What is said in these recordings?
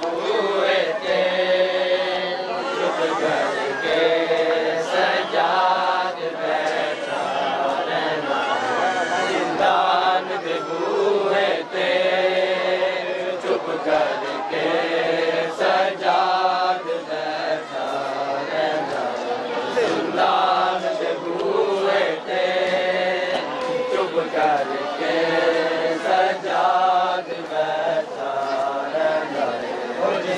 Gracias.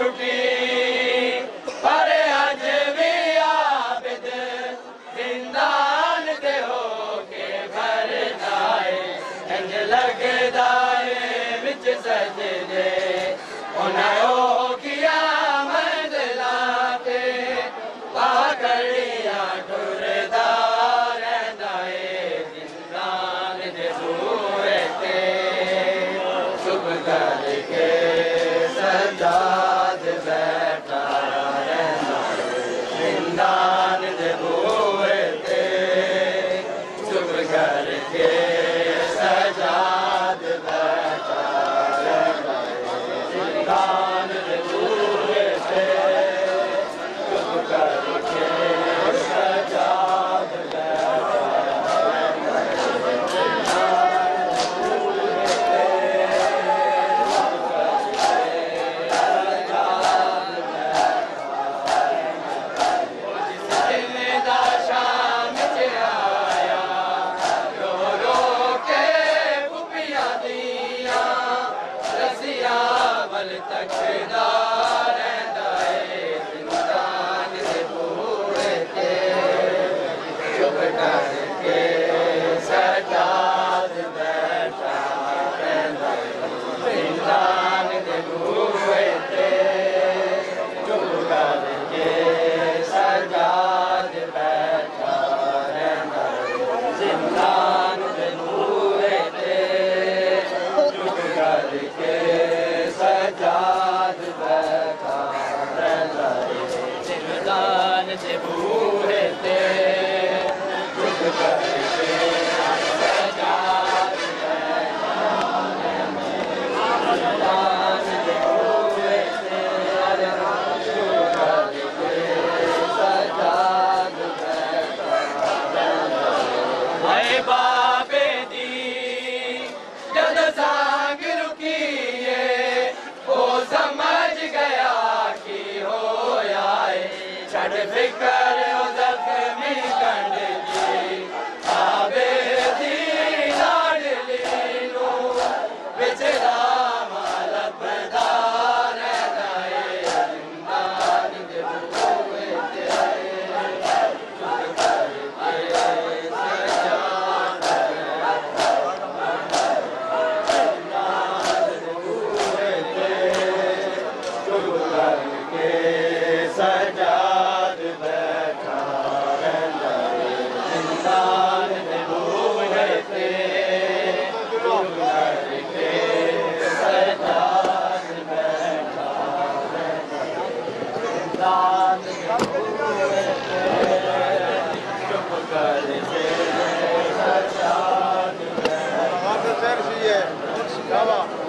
to be Sajjad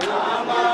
Amen.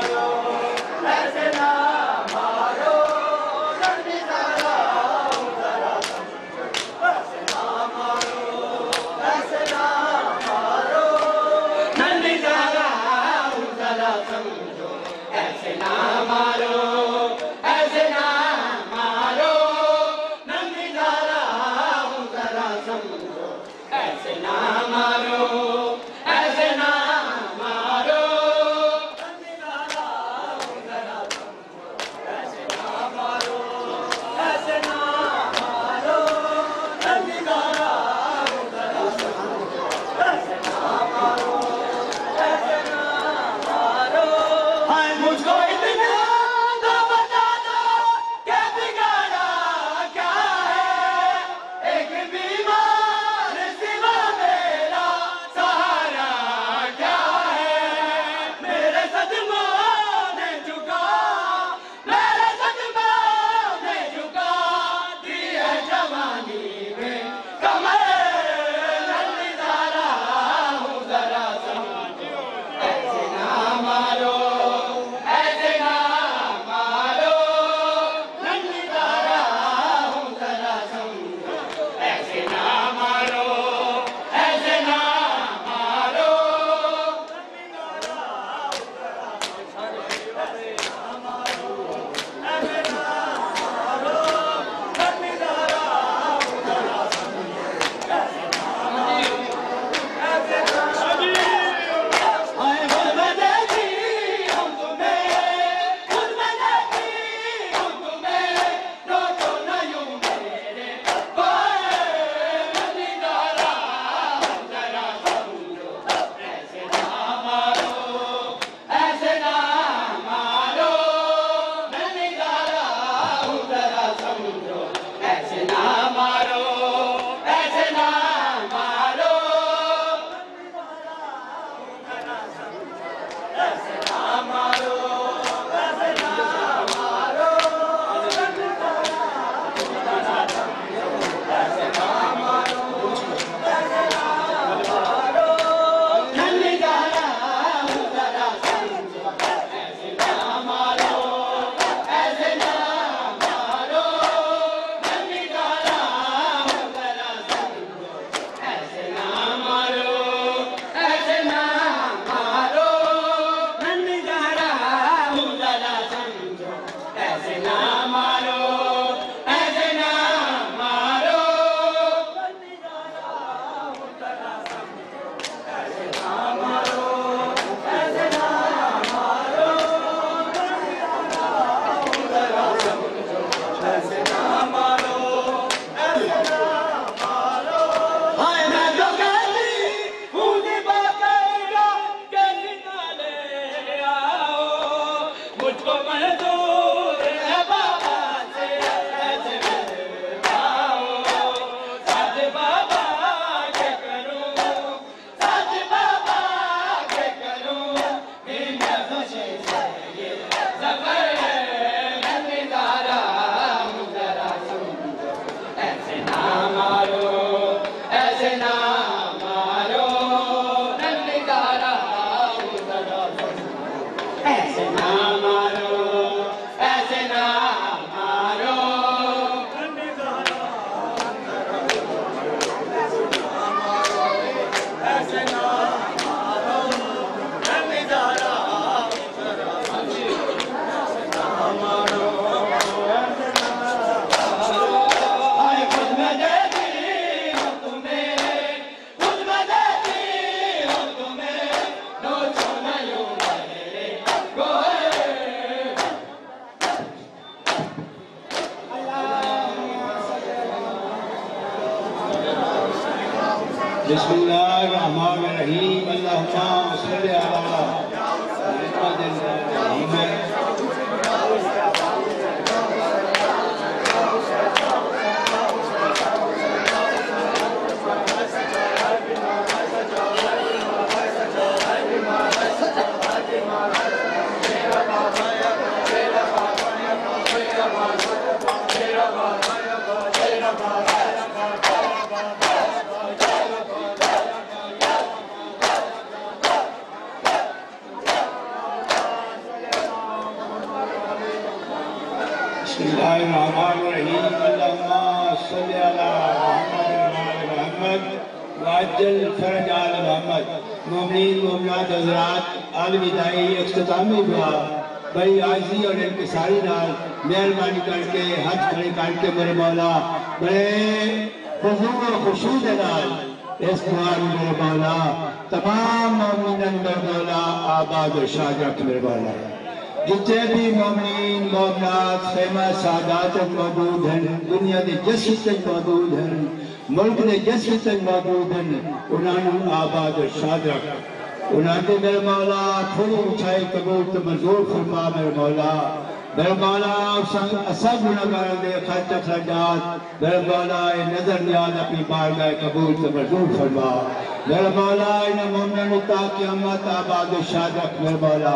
Come on, بسم الله الرحمن الرحيم. اللهم صل على الرحمن الرحيم، اللهم صل على محمد وعلى محمد، وعجل فرج على محمد. مومنین، مومنات، حضرات عالمی دائی اختتامی دعا. بڑی عاجزی اور انکساری نال مہربانی کر کے، ہاتھ کھڑے کر کے میرے مولا، بڑے حضور و خشوع دے نال اس دعا میں میرے مولا، تمام مومنین میرے مولا آباد و شاد رکھ میرے مولا. جتنے بھی مومنین مومنات خیمہ، سادات موجود ہیں، دنیا کے جس حصے موجود ہیں، ملک کے جس حصے موجود ہیں انہوں آباد و شاد رکھ انہوں نے میرے مولا، تھوڑی اچھائی قبول تو منظور فرما میرے مولا۔ میرے مولا اصل گناہگار دے خرچ اخراجات میرے مولا نظر نیاز اپنی بارگاہ قبول تو منظور فرما۔ میرے مولا انہیں مومنین تا قیامت آباد و شاد رکھ میرے مولا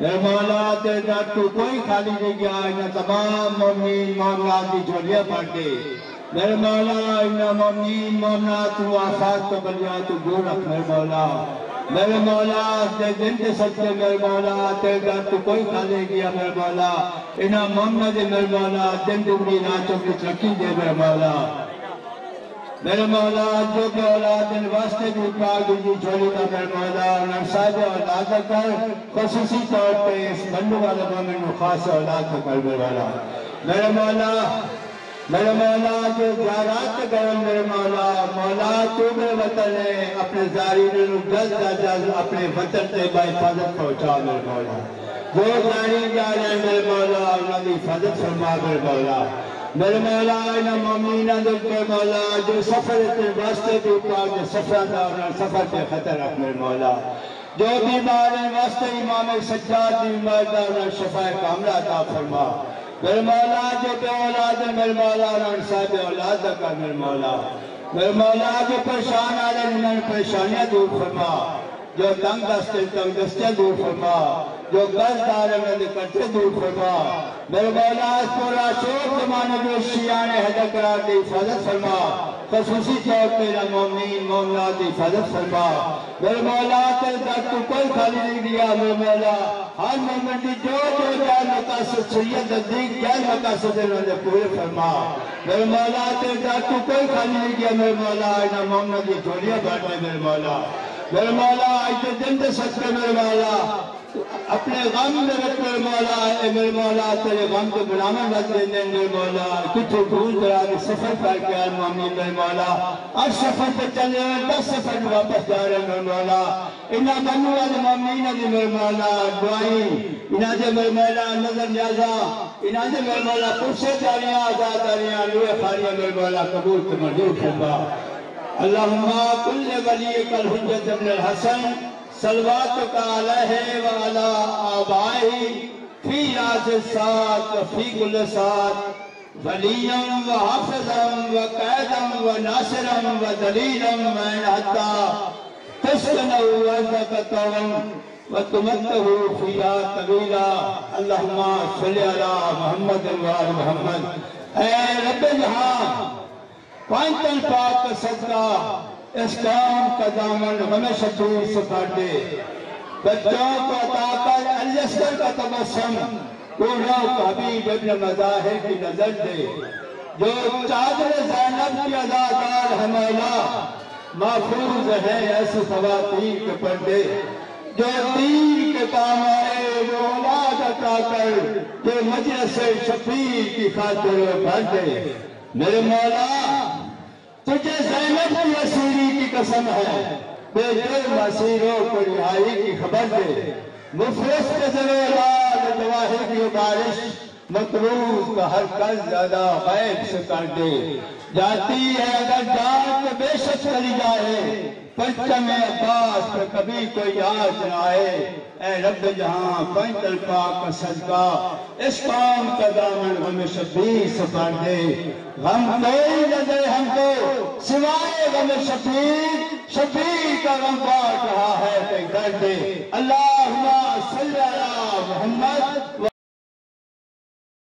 میرے مولا تیرا تو کوئی خالی نہیں گیا انہیں تمام مومنین معاملات کی جھولیاں پڑھ دے۔ میرے مولا انہیں مومنین معاملات و آفات کو بلیات تو دور رکھ میرے مولا۔ میرے مولا دے دن کے سچے میرے مولا تیرا تو کوئی خالی نہیں گیا میرے مولا۔ انہیں محمد میرے مولا، دن دن دنگی ناچوں کی ترقی دے میرے مولا۔ میرے مولا جو کہ اولاد ان واسطے بھی پاک دی چھوڑی کا میرے مولا انہوں صاحب اولاد کر خصوصی طور پہ اس بندو والا مومن میں خاص اولاد کا کر میرے مولا۔ میرے مولا میرے مولا، جو جارات کرم میرے مولا مولا، تو میرے وطن ہے، اپنے زائرین نو جلد از جلد اپنے وطن سے با حفاظت پہنچا میرے مولا۔ جو زائرین جا رہے ہیں میرے مولا انہوں نے حفاظت فرما میرے مولا۔ میرے مولا انہا مومنین دل پہ مولا جو سفر اتنے واسطے بھی پاک جو سفر دا سفر پہ خطر رکھ میرے مولا جو بیمار ہیں واسطے امام سجاد دی بیمار دا شفا کاملہ عطا فرما میرے مولا جو بے اولاد ہے میرے مولا انہا صاحب اولاد دا کر میرے مولا میرے مولا جو پریشان آلے انہا پریشانیاں دور فرما جو تنگ دستے تنگ دستے دور فرما جو گز دارے میں دے کرتے دور فرما۔ میرے مولا اس پورا شوق زمانے جو شیعان حضر قرار دی حفاظت فرما۔ خصوصی طور پہ نہ مومنین، مومنات دی حفاظت فرما۔ میرے مولا تل تک تو کوئی خالی نہیں دیا، میرے مولا ہر مومن دی جو جو جائے مقاصد سید نزدیک جائے مقاصد انہوں نے پورے فرما۔ میرے مولا تل تک تو کوئی خالی نہیں دیا، میرے مولا انہوں مومن دی جھولیاں بڑھنے میرے مولا میرے مولا آج دن دے سکتے میرے مولا اپنے غم میں رکھ میرے مولا، اے میرے مولا، تیرے غم کو بنامہ رکھ دیں دیں میرے مولا کچھ دور دراز سفر کر کے آئے مامی میرے مولا اور سفر پہ چلے ہیں دس سفر میں واپس جا رہے ہیں، میرے مولا۔ انہا بنو والے مامین دی جی، میرے مولا، دعائی۔ انہا دے میرے مولا، نظر نیازا انہا دے میرے مولا پرسے جاریاں، آزاد جاریاں لوے خاریاں میرے مولا، قبول کے مرجور فرما۔ اللہم کل ولیک الحجت ابن الحسن صلواتک علیہ وعلا آبائی فی راز سات فی کل سات ولیا و حافظا و قیدا و ناصرا و دلیلا و انحتا تسکنو و زکتا و تمتہو فیا طویلا اللہم صلی علی محمد و آل محمد۔ اے رب جہاں پانچن پاک صدقہ اس کام کا دامن ہمیشہ دور سے کاٹے بچوں کو عطا کر الیسر کا تبسم۔ کوڑا حبیب ابن مظاہر کی نظر دے۔ جو چادر زینب کی اداکار ہے محفوظ ہے ایسے خواتین کے پردے۔ جو دین کے کام آئے، جو اولاد عطا کر، جو مجلس شفیع کی خاطر بھر دے۔ میرے مولا تجھے زینب مسیری کی قسم ہے۔ بے جو مسیروں کو رہائی کی خبر دے۔ مفرس کے ذریعہ لال جواہر کی بارش۔ مقروض کا ہر قرض ادا غیب سے کر دے۔ جاتی ہے اگر جان تو بے شک چلی جائے۔ پنچم عباس پہ کبھی کوئی یاد نہ آئے۔ اے رب جہاں پنچ الفاق کا صدقہ، اس قوم کا دامن غم شبیر سے کر دے۔ غم کوئی نہ دے ہم کو، سوائے غم شبیر شبیر کا غم بات رہا ہے کہ کر دے۔ اللہ صلی اللہ محمد۔